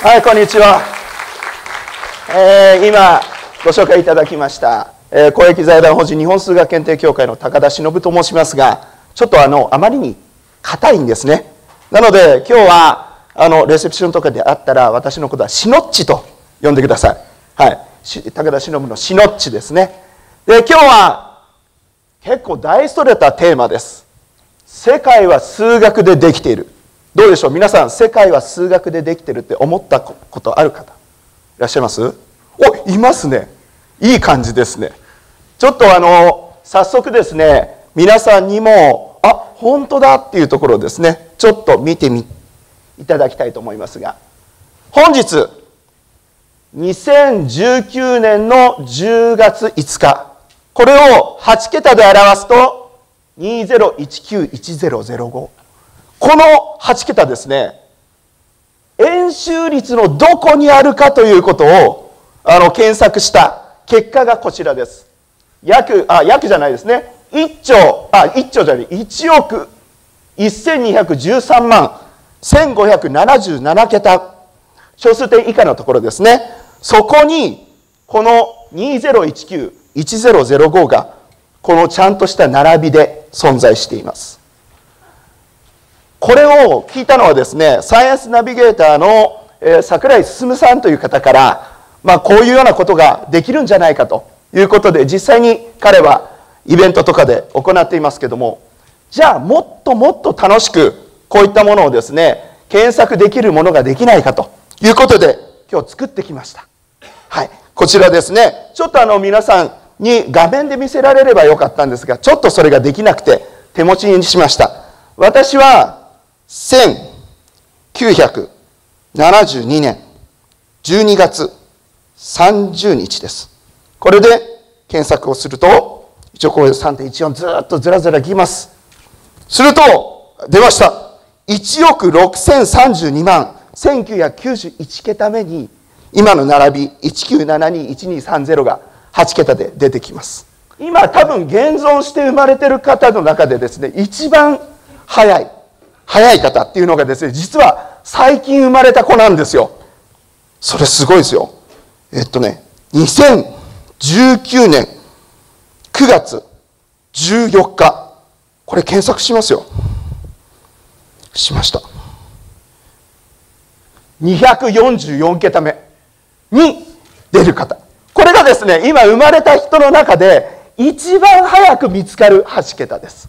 はい、こんにちは。えー今、ご紹介いただきました、えー公益財団法人日本数学検定協会の高田忍と申しますが、ちょっとあの、あまりに硬いんですね。なので、今日は、あの、レセプションとかであったら、私のことはしのっちと呼んでください。はい。高田忍のしのっちですね。で、今日は、結構大ストレートなテーマです。世界は数学でできている。どうでしょう？皆さん、世界は数学でできてるって思ったことある方いらっしゃいます？お、いますね。いい感じですね。ちょっとあの、早速ですね、皆さんにも、あ、本当だっていうところですね、ちょっと見てみ、いただきたいと思いますが、本日、2019年の10月5日、これを8桁で表すと、20191005。この8桁ですね、円周率のどこにあるかということをあの検索した結果がこちらです。約、あ、約じゃないですね。1兆、あ、1兆じゃない、1億1213万1577桁、小数点以下のところですね。そこに、この2019-1005が、このちゃんとした並びで存在しています。これを聞いたのはですね、サイエンスナビゲーターの、え桜井進さんという方から、まあ、こういうようなことができるんじゃないかということで、実際に彼はイベントとかで行っていますけども、じゃあもっともっと楽しく、こういったものをですね、検索できるものができないかということで、今日作ってきました。はい。こちらですね、ちょっとあの皆さんに画面で見せられればよかったんですが、ちょっとそれができなくて手持ちにしました。私は1972年12月30日です。これで検索をすると、一応これ3.14ずっとずらずらきます。すると、出ました。1億6032万1991桁目に、今の並び19721230が8桁で出てきます。今多分現存して生まれてる方の中でですね、一番早い、早い方っていうのがですね、実は最近生まれた子なんですよ。それすごいですよ。えっとね、2019年9月14日。これ検索しますよ。しました。244桁目に出る方。これがですね、今生まれた人の中で一番早く見つかる8桁です。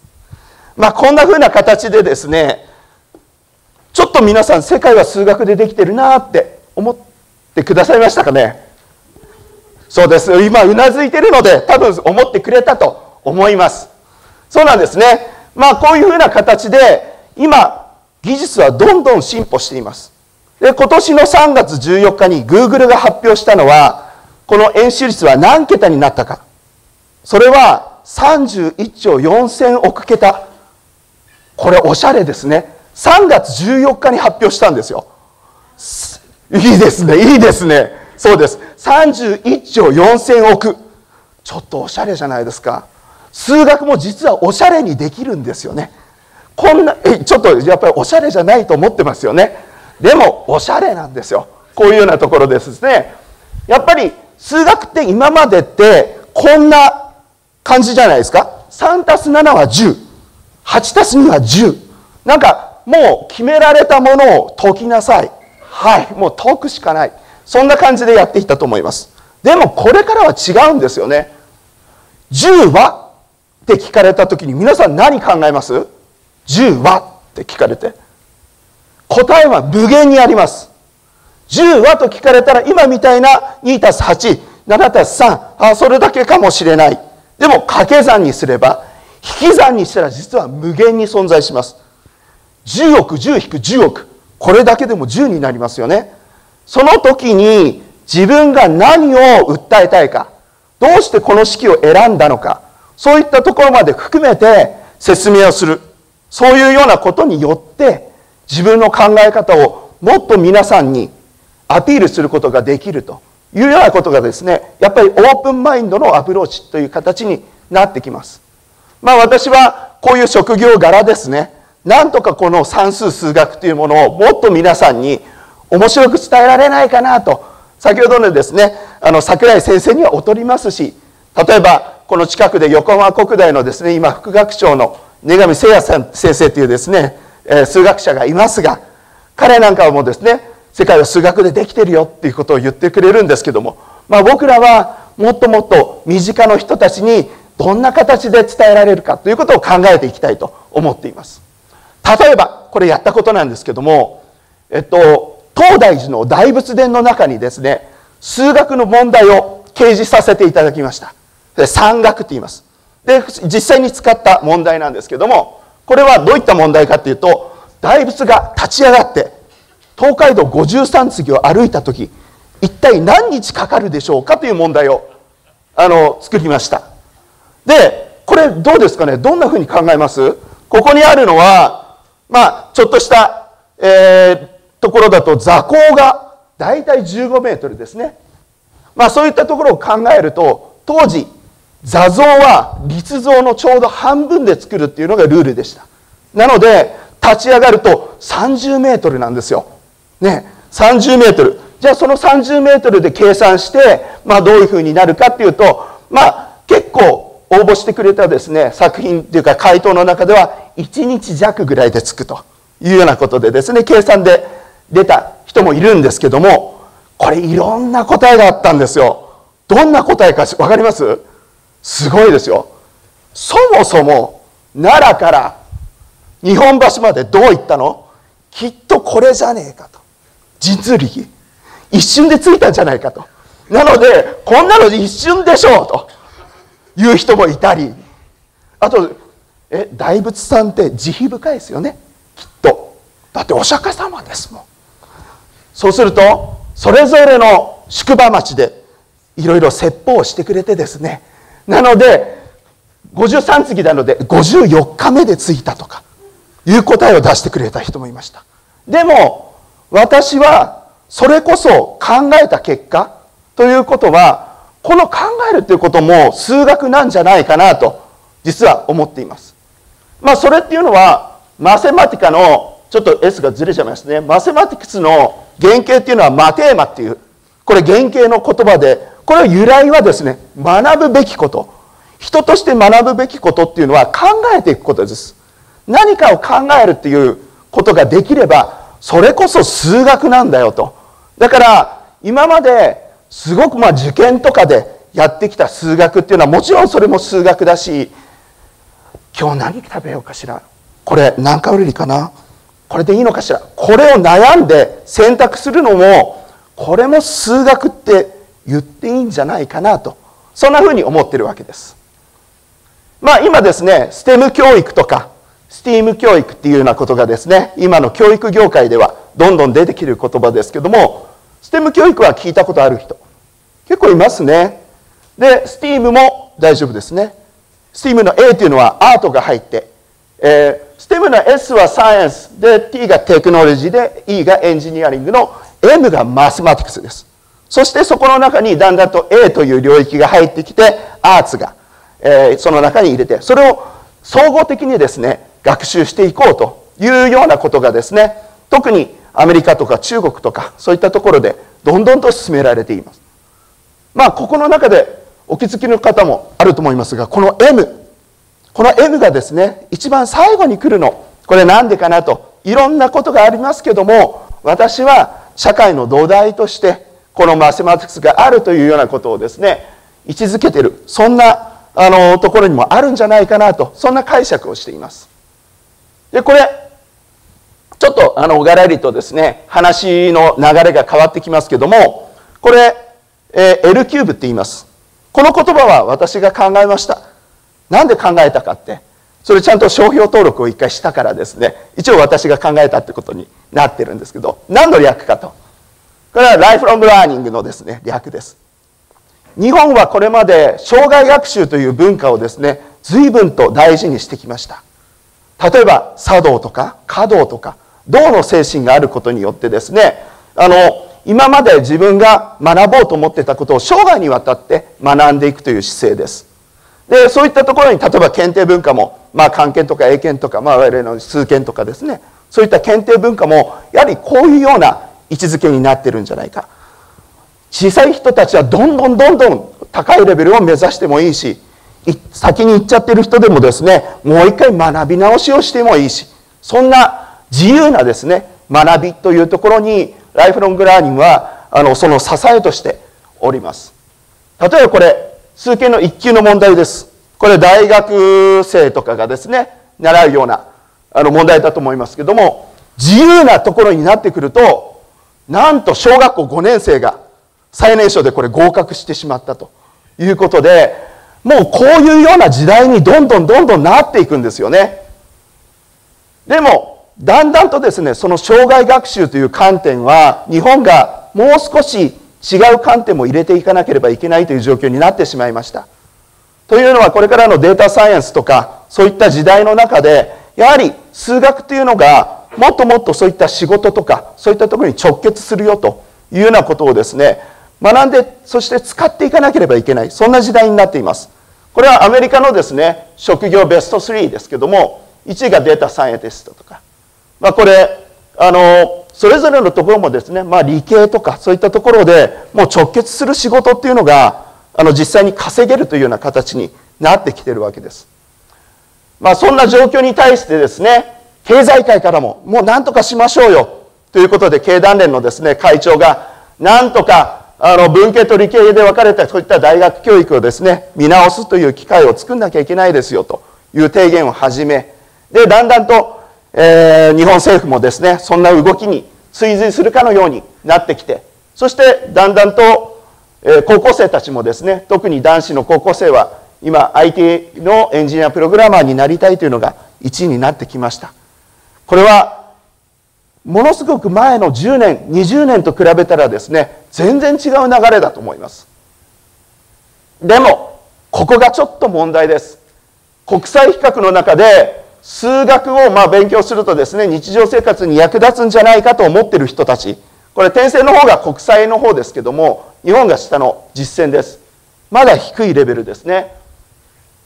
まあこんな風な形でですね、ちょっと皆さん世界は数学でできてるなって思ってくださいましたかね？そうです。今うなずいてるので多分思ってくれたと思います。そうなんですね。まあこういうふうな形で今技術はどんどん進歩しています。で、今年の3月14日に Google が発表したのは、この円周率は何桁になったか。それは31兆4000億桁。これおしゃれですね。3月14日に発表したんですよ。いいですね、いいですね。そうです。31兆4000億。ちょっとおしゃれじゃないですか。数学も実はおしゃれにできるんですよね。こんな、え、ちょっとやっぱりおしゃれじゃないと思ってますよね。でも、おしゃれなんですよ。こういうようなところですね。やっぱり数学って今までってこんな感じじゃないですか。3たす7は10。8たす2は10。なんかもう決められたものを解きなさい。はい。もう解くしかない。そんな感じでやっていったと思います。でもこれからは違うんですよね。10はって聞かれた時に皆さん何考えます ?10 はって聞かれて。答えは無限にあります。10はと聞かれたら今みたいな2たす8、7たす3、あ、それだけかもしれない。でも掛け算にすれば、引き算にしたら実は無限に存在します。10億、10引く10億。これだけでも10になりますよね。その時に自分が何を訴えたいか、どうしてこの式を選んだのか、そういったところまで含めて説明をする。そういうようなことによって、自分の考え方をもっと皆さんにアピールすることができるというようなことがですね、やっぱりオープンマインドのアプローチという形になってきます。まあ私はこういう職業柄ですね、なんとかこの算数数学というものをもっと皆さんに面白く伝えられないかなと。先ほどのですねあの桜井先生には劣りますし例えばこの近くで横浜国大のですね今副学長の根上誠也先生というですね、え、数学者がいますが彼なんかもですね世界は数学でできてるよっていうことを言ってくれるんですけども、まあ、僕らはもっともっと身近な人たちにどんな形で伝えられるかということを考えていきたいと思っています。例えばこれやったことなんですけどもえっと東大寺の大仏殿の中にですね数学の問題を掲示させていただきました。で山岳って言います。で実際に使った問題なんですけどもこれはどういった問題かっていうと大仏が立ち上がって東海道53次を歩いた時一体何日かかるでしょうかという問題をあの作りました。でこれどうですかね？どんなふうに考えます？ここにあるのはまあちょっとした、えー、ところだと座高が大体15メートルですね。まあそういったところを考えると当時座像は立像のちょうど半分で作るっていうのがルールでした。なので立ち上がると30メートルなんですよ。ね30メートル。じゃあその30メートルで計算して、まあ、どういうふうになるかっていうとまあ結構応募してくれたですね作品っていうか回答の中では1日弱ぐらいでつくというようなことでですね計算で出た人もいるんですけどもこれいろんな答えがあったんですよ。どんな答えか分かります？すごいですよ。そもそも奈良から日本橋までどう行ったの？きっとこれじゃねえかと。実力一瞬で着いたんじゃないかと。なのでこんなの一瞬でしょうと。いう人もいたり。あとえ大仏さんって慈悲深いですよね。きっと。だってお釈迦様ですもん。そうするとそれぞれの宿場町でいろいろ説法をしてくれてですね。なので53次なので54日目で着いたとかいう答えを出してくれた人もいました。でも私はそれこそ考えた結果ということはこの考えるということも数学なんじゃないかなと実は思っています。まあそれっていうのはマセマティカのちょっと S がずれちゃいますね。マセマティクスの原型っていうのはマテーマっていうこれ原型の言葉でこれ由来はですね学ぶべきこと。人として学ぶべきことっていうのは考えていくことです。何かを考えるっていうことができればそれこそ数学なんだよと。だから今まですごくまあ受験とかでやってきた数学っていうのはもちろんそれも数学だし今日何食べようかしら？これ何カロリーかな？これでいいのかしら？これを悩んで選択するのもこれも数学って言っていいんじゃないかなとそんなふうに思ってるわけです。まあ今ですね STEM 教育とか STEAM 教育っていうようなことがですね今の教育業界ではどんどん出てきる言葉ですけども STEM 教育は聞いたことある人。結構いますね。で STEAM も大丈夫ですね。STEAM の A というのはアートが入って、えー、STEM の S はサイエンスで T がテクノロジーで E がエンジニアリングの M がマスマティクスです。そしてそこの中にだんだんと A という領域が入ってきてアーツが、えー、その中に入れてそれを総合的にですね学習していこうというようなことがですね特にアメリカとか中国とかそういったところでどんどんと進められています。まあここの中でお気づきの方もあると思いますがこの M この M がですね一番最後に来るの。これなんでかなと。いろんなことがありますけども私は社会の土台としてこのマセマティクスがあるというようなことをですね位置づけてる。そんなあのところにもあるんじゃないかなと。そんな解釈をしています。でこれちょっとあのがらりとですね話の流れが変わってきますけどもこれ、えー、L キューブって言います。この言葉は私が考えました。なんで考えたかってそれちゃんと商標登録を一回したからですね。一応私が考えたってことになってるんですけど何の略かと。これはライフロングラーニングのですね略です。日本はこれまで障害学習という文化をですね随分と大事にしてきました。例えば茶道とか華道とか道の精神があることによってですねあの今まで自分が学ぼうと思ってたことを生涯にわたって学んでいくという姿勢です。でそういったところに例えば検定文化も、まあ、漢検とか英検とか、まあ、我々の数検とかですね。そういった検定文化もやはりこういうような位置づけになってるんじゃないか。小さい人たちはどんどんどんどん高いレベルを目指してもいいし先に行っちゃってる人でもですねもう一回学び直しをしてもいいしそんな自由なですね学びというところにライフロングラーニングはあのその支えとしております。例えばこれ数形の一級の問題です。これ大学生とかがですね習うようなあの問題だと思いますけども自由なところになってくるとなんと小学校5年生が最年少でこれ合格してしまったということでもうこういうような時代にどんどんどんどんなっていくんですよね。でもだんだんとですねその障害学習という観点は日本がもう少し違う観点も入れていかなければいけないという状況になってしまいました。というのはこれからのデータサイエンスとかそういった時代の中でやはり数学というのがもっともっとそういった仕事とかそういったところに直結するよというようなことをですね学んでそして使っていかなければいけない。そんな時代になっています。これはアメリカのですね職業ベスト3ですけども1位がデータサイエンティストとか、まあ、これあのそれぞれのところもですね、まあ、理系とかそういったところでもう直結する仕事っていうのがあの実際に稼げるというような形になってきてるわけです。まあ、そんな状況に対してですね経済界からももう何とかしましょうよということで経団連のですね会長がなんとかあの文系と理系で分かれたそういった大学教育をですね見直すという機会を作んなきゃいけないですよという提言を始めでだんだんと、えー、日本政府もですねそんな動きに追随するかのようになってきてそしてだんだんと、えー、高校生たちもですね特に男子の高校生は今 IT のエンジニアプログラマーになりたいというのが1位になってきました。これはものすごく前の10年20年と比べたらですね全然違う流れだと思います。でもここがちょっと問題です。国際比較の中で数学をまあ勉強するとですね日常生活に役立つんじゃないかと思ってる人たち。これ転生の方が国際の方ですけども日本が下の実践です。まだ低いレベルですね。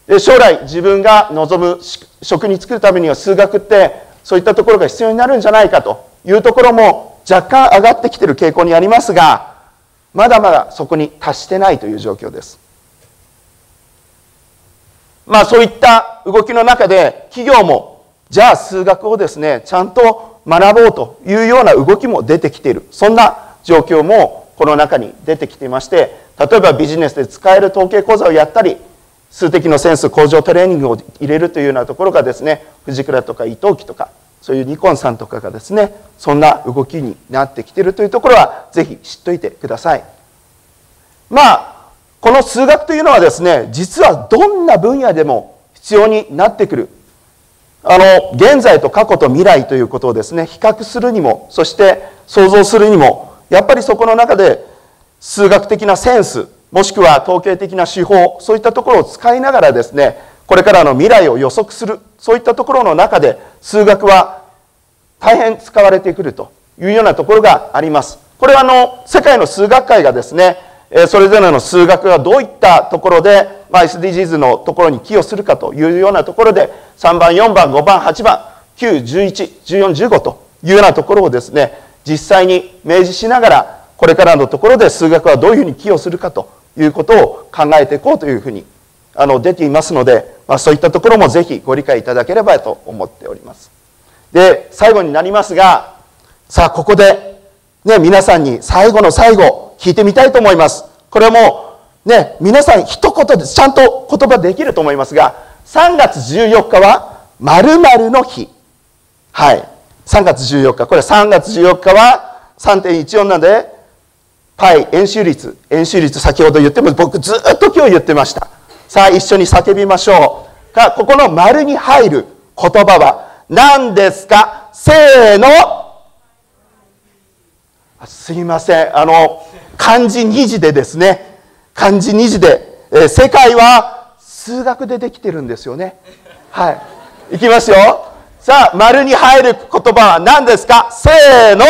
で将来自分が望む職に就くためには数学ってそういったところが必要になるんじゃないかと。いうところも若干上がってきてる傾向にありますがまだまだそこに達してないという状況です。まあそういった動きの中で企業もじゃあ数学をですねちゃんと学ぼうというような動きも出てきている。そんな状況もこの中に出てきていまして例えばビジネスで使える統計講座をやったり数的のセンス向上トレーニングを入れるというようなところがですね藤倉とか伊藤木とかそういうニコンさんとかがですねそんな動きになってきているというところはぜひ知っといてください。まあこの数学というのはですね実はどんな分野でも必要になってくる。あの現在と過去と未来ということをですね比較するにもそして想像するにもやっぱりそこの中で数学的なセンスもしくは統計的な手法そういったところを使いながらですねこれからの未来を予測するそういったところの中で数学は大変使われてくるというようなところがあります。これはあの世界の数学会がですねそれぞれの数学がどういったところで、ま、SDGs のところに寄与するかというようなところで3番4番5番8番9111415というようなところをですね実際に明示しながらこれからのところで数学はどういうふうに寄与するかということを考えていこうというふうにあの出ていますので、まあ、そういったところもぜひご理解いただければと思っております。で最後になりますがさあここで、ね、皆さんに最後の最後聞いてみたいと思います。これもね皆さん一言でちゃんと言葉できると思いますが3月14日は〇〇の日。はい。3月14日。これ3月14日は3.14なのでパイ円周率。円周率先ほど言っても僕ずっと今日言ってました。さあ一緒に叫びましょう。かここの丸に入る言葉は何ですか？せーの。すいません。あの漢字2字でですね。漢字2字で、えー、世界は数学でできてるんですよね。はい。いきますよ。さあ丸に入る言葉は何ですか？せーの。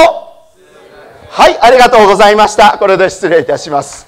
はい、ありがとうございました。これで失礼いたします。